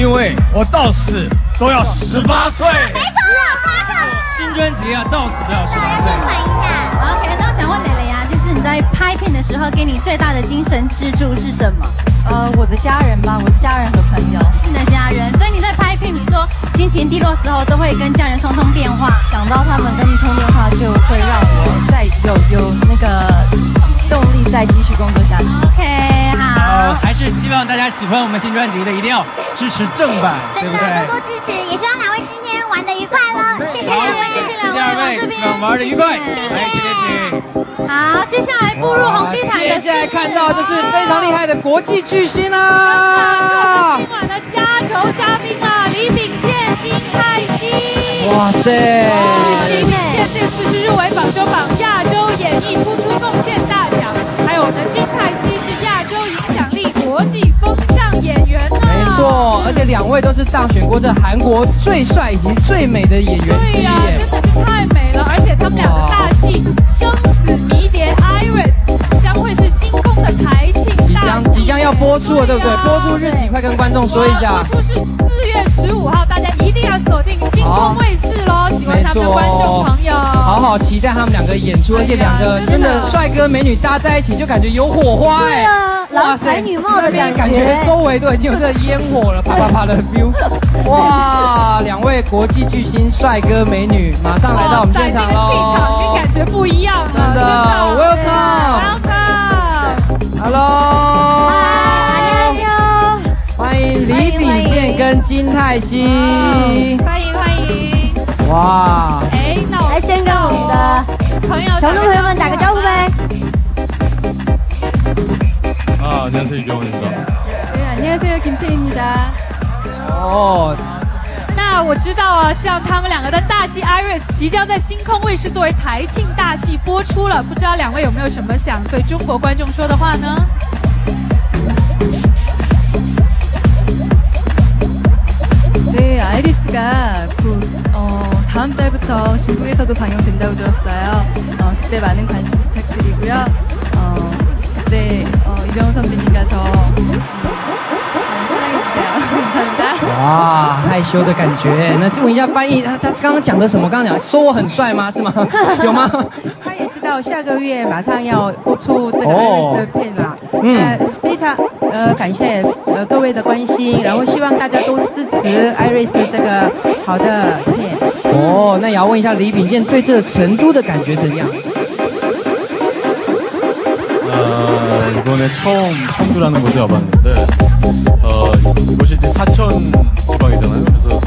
因为我到死都要十八岁。没错，夸克。新专辑啊，到死都要十八岁。宣传一下。OK，那我想问蕾蕾啊，就是你在拍片的时候，给你最大的精神支柱是什么？呃，我的家人吧，我的家人和朋友。是你的家人，所以你在拍片，比如说心情低落时候，都会跟家人通通电话。想到他们跟你通电话，就会让我再有有大家喜欢我们新专辑的，一定要支持正版，真的多多支持，也希望两位今天玩的愉快喽。谢谢两位，谢谢两位，希望玩的愉快。谢谢。好，接下来步入红地毯的，接下来看到就是非常厉害的国际巨星啦！今晚的压轴嘉宾啊，李秉宪、金泰熙。哇塞！错，而且两位都是当选过这韩国最帅以及最美的演员之一。对呀，真的是太美了，而且他们俩的大戏《生死迷迭》Iris 将会是星空的台庆将即将要播出了，对不对？播出日期快跟观众说一下。播出是四月十五号，大家一定要锁定星空卫视喽！喜欢他们的观众朋友，好好期待他们两个演出，而且两个真的帅哥美女搭在一起就感觉有火花哎！哇塞，女貌的感觉，周围都已经有这烟火了，啪啪啪的 feel。哇，两位国际巨星帅哥美女马上来到我们现场喽！气场跟感觉不一样真的，Welcome，Welcome，Hello，欢迎李秉宪跟金泰熙，欢迎欢迎。哇，哎，那我来先跟我们的朋友、小众朋友们打个招呼안녕하세요이경원입니다对，안녕하세요김태희입니다哦，那我知道啊，像他们两个的大戏《Iris》即将在星空卫视作为台庆大戏播出了，不知道两位有没有什么想对中国观众说的话呢？네아이리스가곧어다음달부터중국에서도방영된다고들었어요어그때많은관심부탁드리고요어 그때어이병헌선배님과저哇，害羞的感觉。那问一下翻译，他他刚刚讲的什么？刚刚讲说我很帅吗？是吗？有吗？他也知道下个月马上要播出这个 Iris 的片啦。嗯。非常呃感谢呃各位的关心，然后希望大家都支持 Iris 的这个好的片。哦，那也要问一下李秉宪对这个成都的感觉怎样？ 呃，이번에처음청주라는곳에와봤는데 어, 이곳이 이제 사천 지방이잖아요. 그래서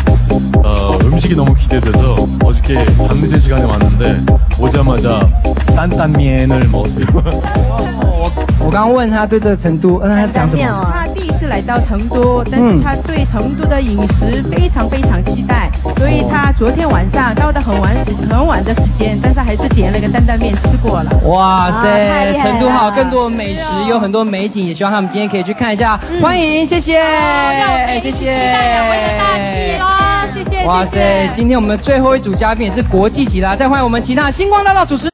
어, 음식이 너무 기대돼서 어저께 잠늦은 시간에 왔는데 오자마자 딴딴면을 먹었어요. 我刚问他对这个成都，嗯，他讲什么？他第一次来到成都，但是他对成都的饮食非常非常期待， 所以他昨天晚上到的很晚时很晚的时间，但是还是点了个担担面吃过了。哇塞，成都好，更多美食，有很多美景，也希望他们今天可以去看一下。欢迎，谢谢，谢谢。谢谢。哇塞，今天我们最后一组嘉宾也是国际级啦，再欢迎我们其他星光大道主持。